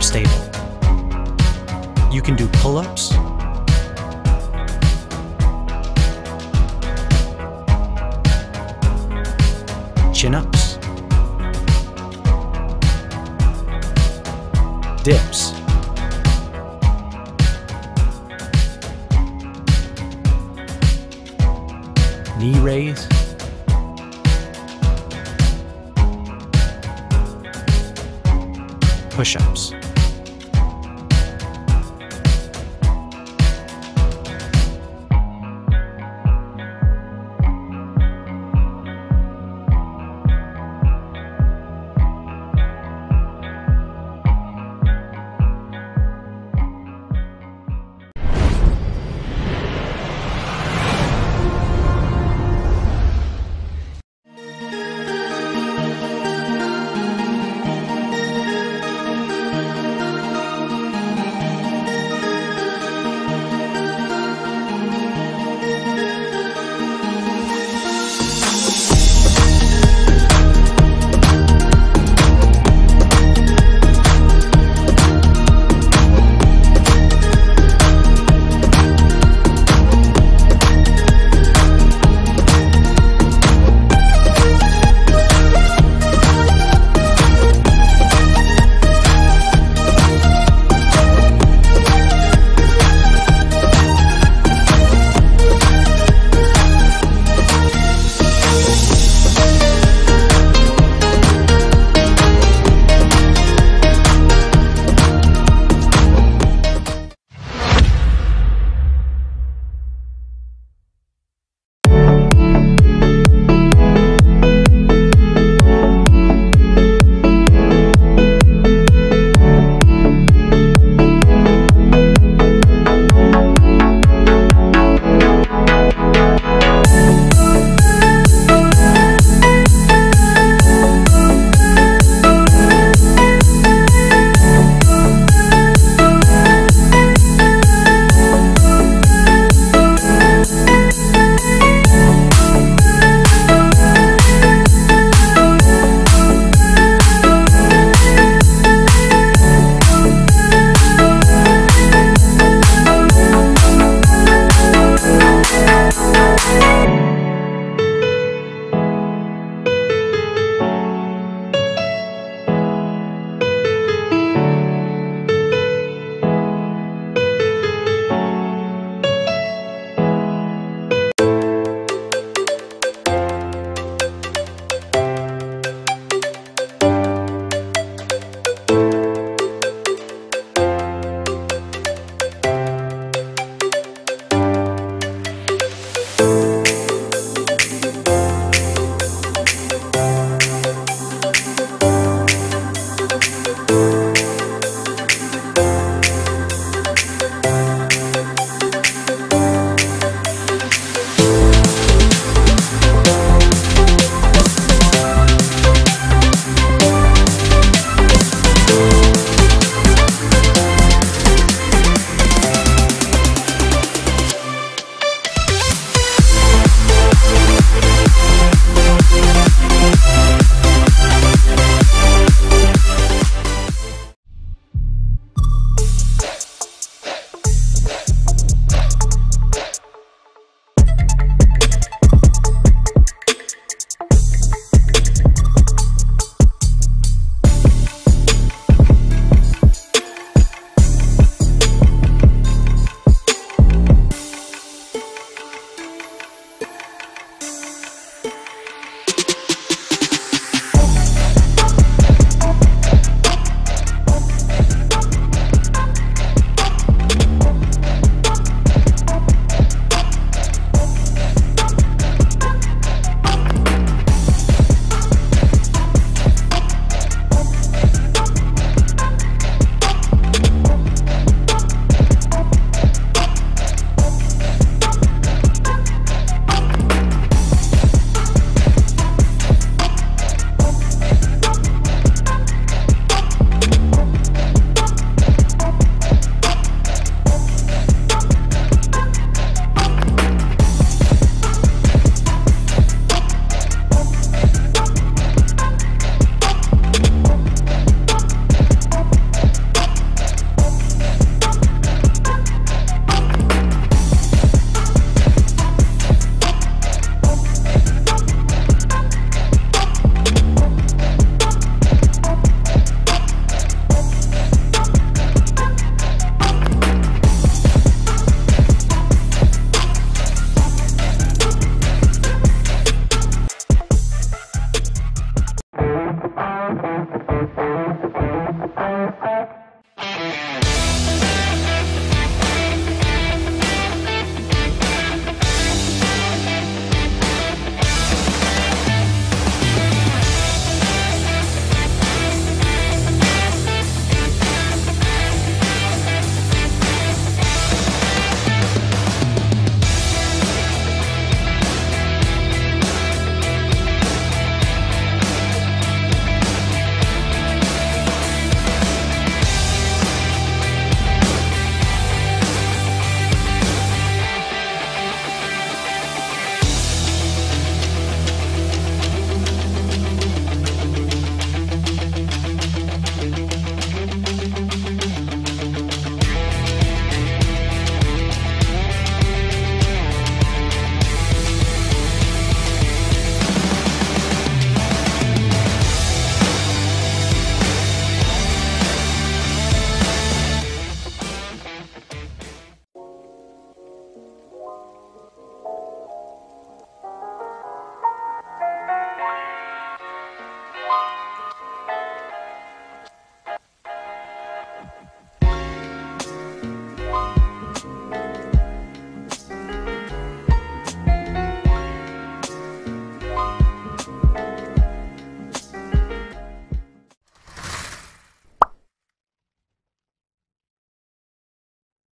stable. You can do pull ups, chin ups, dips, knee raise, push ups.